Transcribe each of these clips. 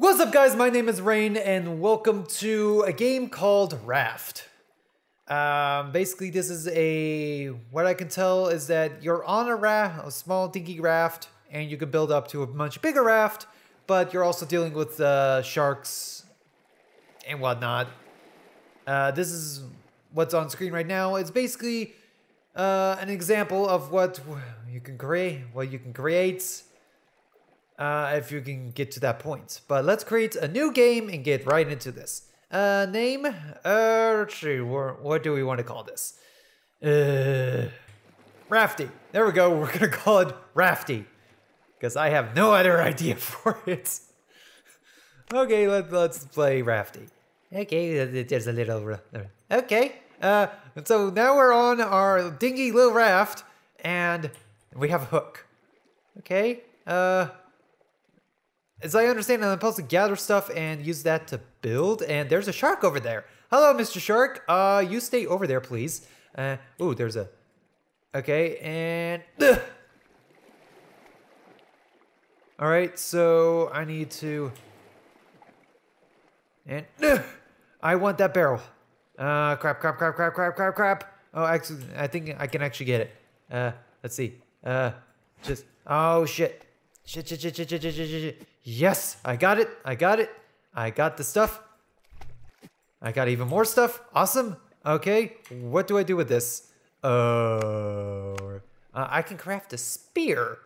What's up guys, my name is Rayne and welcome to a game called Raft. Um, basically this is a, what I can tell is that you're on a raft, a small dinky raft, and you can build up to a much bigger raft, but you're also dealing with uh, sharks and whatnot. Uh, this is what's on screen right now. It's basically uh, an example of what you can create, what you can create uh, if you can get to that point. But let's create a new game and get right into this. Uh, name? Uh, what, do we want to call this? Uh, Rafty. There we go. We're gonna call it Rafty because I have no other idea for it. okay, let, let's play Rafty. Okay, there's a little. Okay, uh, so now we're on our dingy little raft, and we have a hook. Okay, uh, as I understand, I'm supposed to gather stuff and use that to build, and there's a shark over there. Hello, Mr. Shark. Uh, you stay over there, please. Uh, ooh, there's a... Okay, and... All right, so I need to... And... Ugh. I want that barrel. Uh, crap, crap, crap, crap, crap, crap, crap. Oh, actually, I think I can actually get it. Uh, let's see. Uh, just... Oh, shit. Shit, shit, shit, shit, shit, shit, shit, shit. Yes, I got it. I got it. I got the stuff. I got even more stuff. Awesome. Okay, what do I do with this? Uh, uh I can craft a spear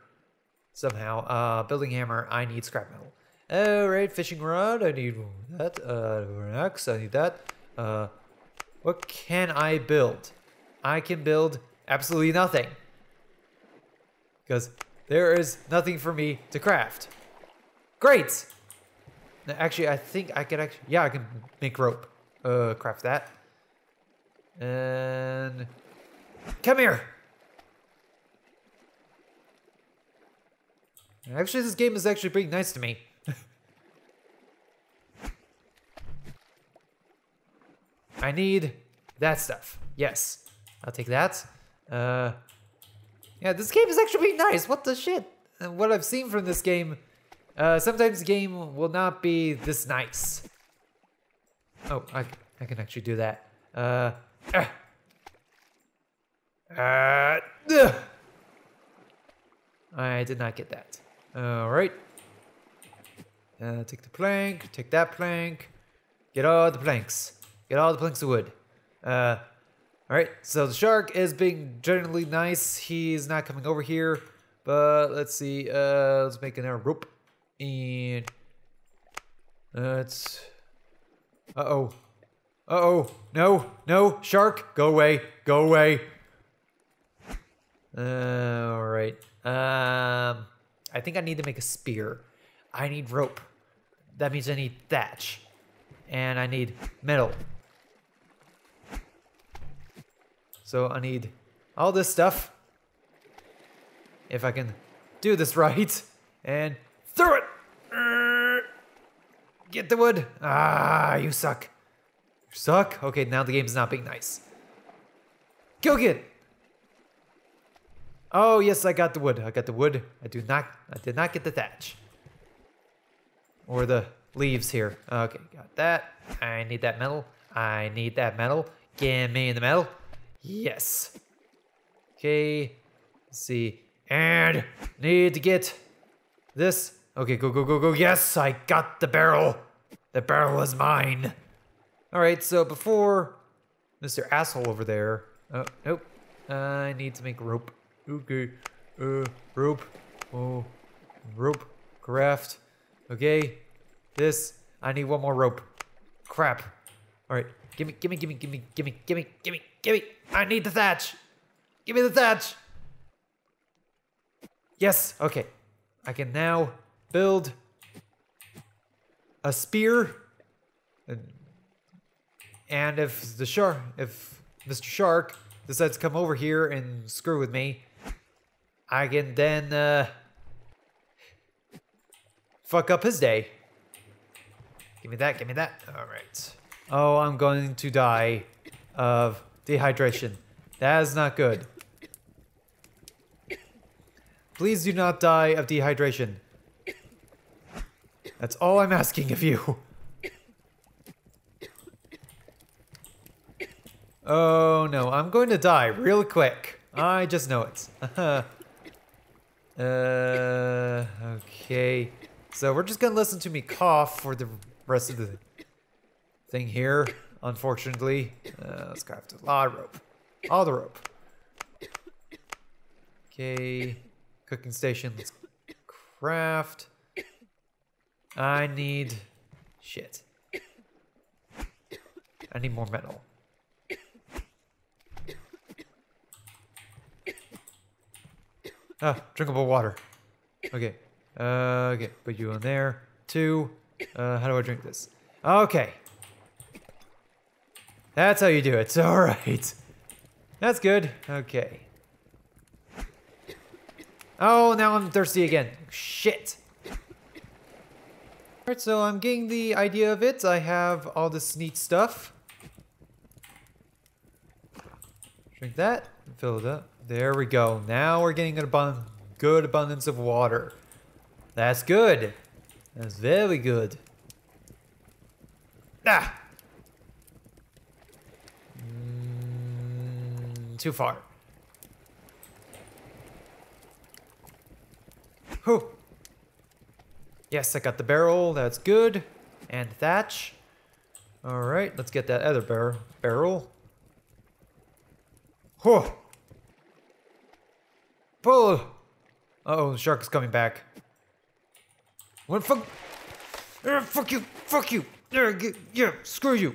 somehow. Uh, building hammer. I need scrap metal. All right, fishing rod. I need that. Uh, axe. I need that. Uh, what can I build? I can build absolutely nothing because there is nothing for me to craft. Great! Actually, I think I can actually... Yeah, I can make rope. Uh, craft that. And... Come here! Actually, this game is actually pretty nice to me. I need that stuff. Yes. I'll take that. Uh, yeah, this game is actually pretty nice. What the shit? And what I've seen from this game uh, sometimes the game will not be this nice. Oh, I, I can actually do that. Uh, uh, uh, I did not get that. All right. Uh, take the plank, take that plank, get all the planks, get all the planks of wood. Uh, all right, so the shark is being generally nice. He's not coming over here, but let's see. Uh, let's make another rope. And let's. Uh oh. Uh oh. No, no, shark, go away, go away. Uh, all right. Um, I think I need to make a spear. I need rope. That means I need thatch. And I need metal. So I need all this stuff. If I can do this right. And through it! Get the wood. Ah, you suck. You suck? Okay, now the game's not being nice. Go get Oh, yes, I got the wood. I got the wood. I do not, I did not get the thatch. Or the leaves here. Okay, got that. I need that metal. I need that metal. Give me the metal. Yes. Okay, let's see. And need to get this Okay, go, go, go, go. Yes, I got the barrel. The barrel is mine. All right, so before Mr. Asshole over there. Oh, nope. I need to make rope. Okay. Uh, rope. Oh, rope. Craft. Okay. This. I need one more rope. Crap. All right. Gimme, gimme, gimme, gimme, gimme, gimme, gimme, gimme. I need the thatch. Give me the thatch. Yes. Okay. I can now build a spear. And if the shark, if Mr. Shark decides to come over here and screw with me, I can then uh, fuck up his day. Give me that, give me that. All right. Oh, I'm going to die of dehydration. That is not good. Please do not die of dehydration. That's all I'm asking of you. Oh no, I'm going to die real quick. I just know it. uh, okay. So we're just gonna listen to me cough for the rest of the thing here, unfortunately. Uh, let's craft a lot of rope. All the rope. Okay. Cooking station, let's craft. I need shit. I need more metal. Ah, drinkable water. Okay. Uh, okay, put you in there. Two. Uh, how do I drink this? Okay. That's how you do it. Alright. That's good. Okay. Oh, now I'm thirsty again. Shit. Alright, so I'm getting the idea of it. I have all this neat stuff. Drink that. Fill it up. There we go. Now we're getting an abund good abundance of water. That's good. That's very good. Ah! Mm, too far. Whew. Yes, I got the barrel. That's good. And thatch. All right, let's get that other bar barrel. Whew. Pull. Uh oh, the shark is coming back. What fuck? Uh, fuck you! Fuck you! Uh, yeah, screw you!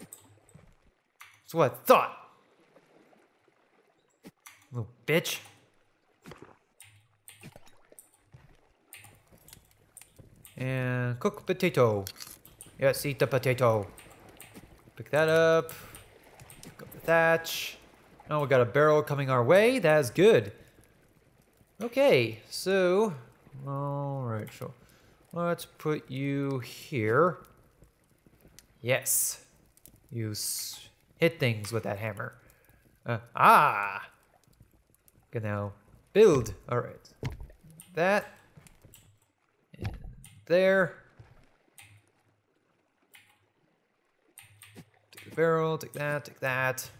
That's what I thought. Little bitch. And cook potato. Yes, eat the potato. Pick that up. Pick up the thatch. Oh, we got a barrel coming our way. That's good. Okay, so... Alright, so... Let's put you here. Yes. You hit things with that hammer. Uh, ah! Can now build. Alright. That. There. Take the barrel, take that, take that.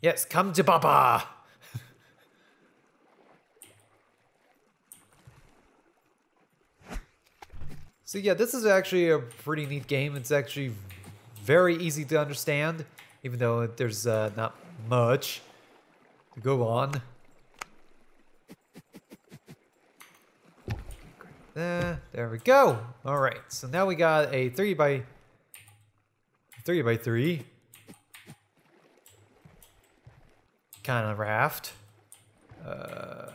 Yes, come to Papa! so yeah, this is actually a pretty neat game. It's actually very easy to understand, even though there's uh, not much to go on. Uh, there we go. All right, so now we got a three by three by three kind of raft. Uh,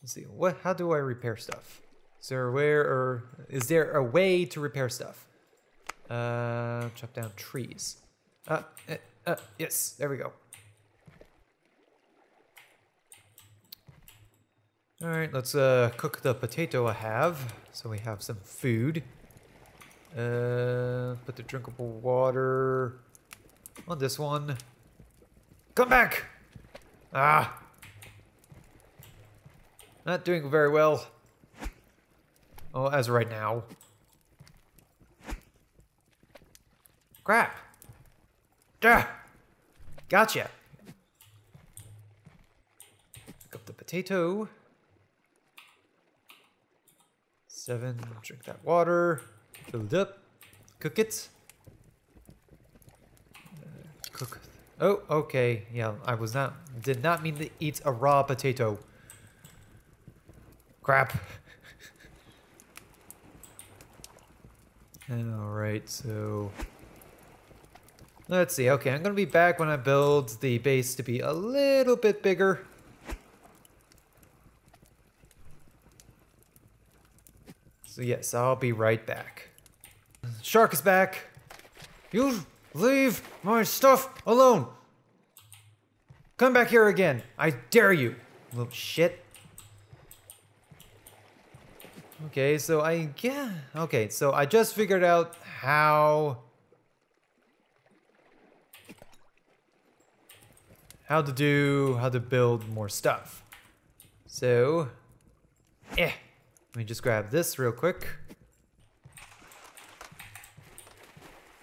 let's see. What? How do I repair stuff? Is there a way, or is there a way to repair stuff? Uh, chop down trees. Uh, uh, uh, yes. There we go. All right, let's uh, cook the potato I have, so we have some food. Uh, put the drinkable water on this one. Come back! Ah! Not doing very well. Oh, as right now. Crap! Duh! Gotcha! Pick up the potato. Seven, drink that water. Fill it up. Cook it. Uh, cook. Oh, okay. Yeah, I was not, did not mean to eat a raw potato. Crap. Alright, so... Let's see. Okay, I'm going to be back when I build the base to be a little bit bigger. So yes, I'll be right back. Shark is back. You Leave my stuff alone! Come back here again. I dare you, little shit. Okay, so I yeah. Okay, so I just figured out how how to do how to build more stuff. So Eh. Let me just grab this real quick.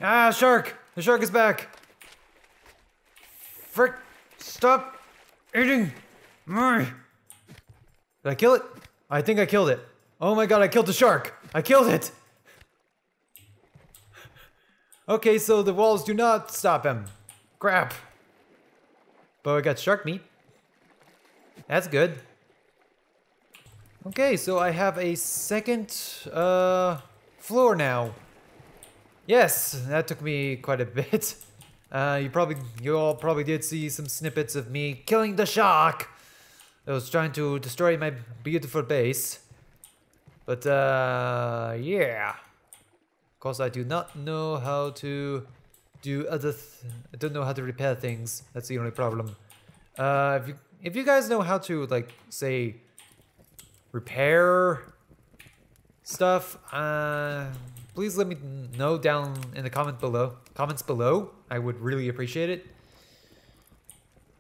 Ah, shark! The shark is back! Frick! Stop eating my... Did I kill it? I think I killed it. Oh my god, I killed the shark! I killed it! Okay, so the walls do not stop him. Crap. But I got shark meat. That's good. Okay, so I have a second uh, floor now. Yes, that took me quite a bit. Uh, you probably, you all probably did see some snippets of me killing the shark. I was trying to destroy my beautiful base. But, uh, yeah. Of course, I do not know how to do other, I don't know how to repair things. That's the only problem. Uh, if you, if you guys know how to, like, say, repair stuff, uh, please let me know down in the comment below. Comments below. I would really appreciate it.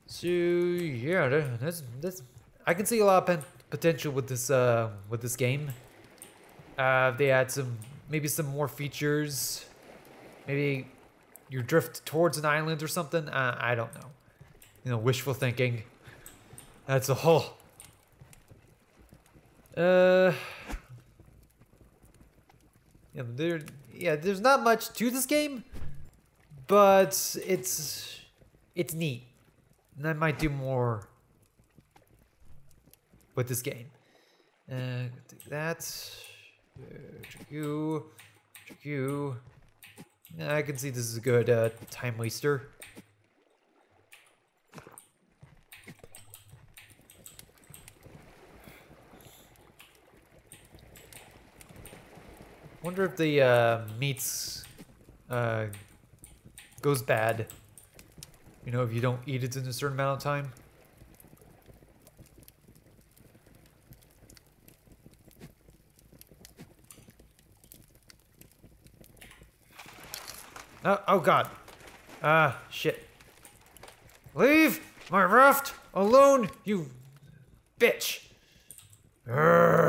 So yeah, that's that's. I can see a lot of potential with this uh with this game. Uh, they add some maybe some more features. Maybe you drift towards an island or something. Uh, I don't know. You know, wishful thinking. That's a whole. Uh. Yeah, there. Yeah, there's not much to this game, but it's it's neat, and I might do more with this game. Uh, that. Uh, I can see this is a good uh, time waster. I wonder if the uh, meats uh, goes bad. You know, if you don't eat it in a certain amount of time. Oh, oh god. Ah, shit. Leave my raft alone, you bitch. Urgh.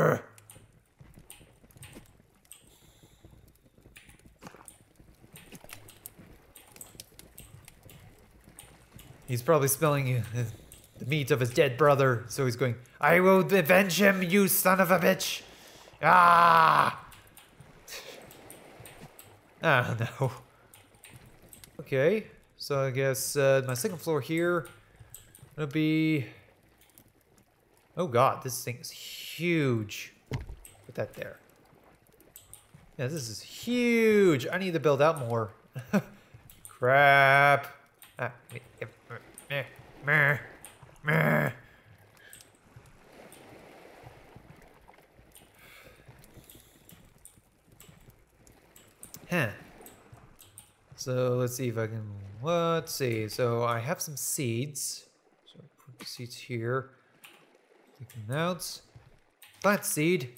He's probably smelling the meat of his dead brother, so he's going, I will avenge him, you son of a bitch! Ah! Ah, no. Okay, so I guess uh, my second floor here will be... Oh god, this thing is huge. Put that there. Yeah, this is huge. I need to build out more. Crap. Ah, meh, meh, meh. Huh. So let's see if I can, let's see. So I have some seeds. So I put the seeds here. Take them out. Plant seed.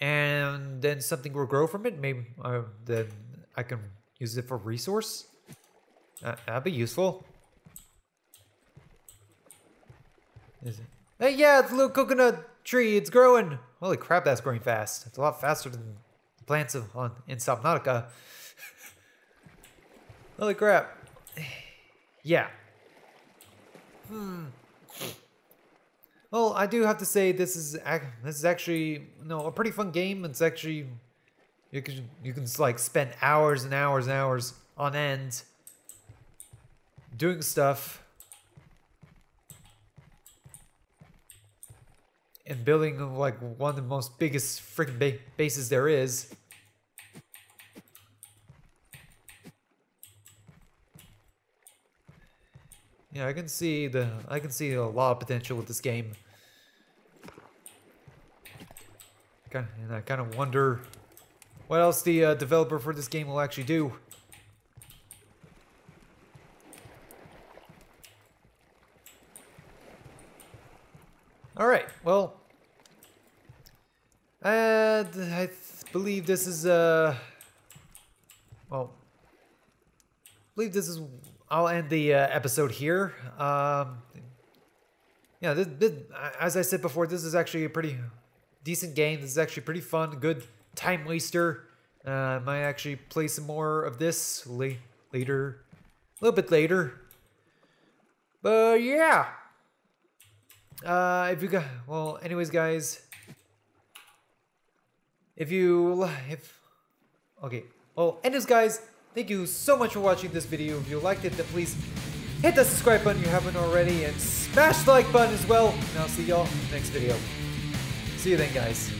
And then something will grow from it. Maybe uh, then I can use it for resource. That'd be useful. Is it? Hey, yeah, it's a little coconut tree. It's growing. Holy crap, that's growing fast. It's a lot faster than the plants of, on, in Subnautica. Holy crap. Yeah. Hmm. Well, I do have to say this is this is actually know a pretty fun game. It's actually you can you can like spend hours and hours and hours on end doing stuff and building like one of the most biggest freaking ba bases there is. Yeah, I can see the I can see a lot of potential with this game. And I kind of wonder what else the uh, developer for this game will actually do. All right, well, uh, I believe this is, uh, well, I believe this is, I'll end the uh, episode here. Um, yeah, this, this, as I said before, this is actually a pretty, decent game. This is actually pretty fun. Good time waster. Uh, I might actually play some more of this la later. A little bit later. But yeah. Uh, if you got, well, anyways, guys. If you, if, okay. Oh, well, anyways, guys, thank you so much for watching this video. If you liked it, then please hit the subscribe button if you haven't already and smash the like button as well. And I'll see y'all next video. See you then, guys.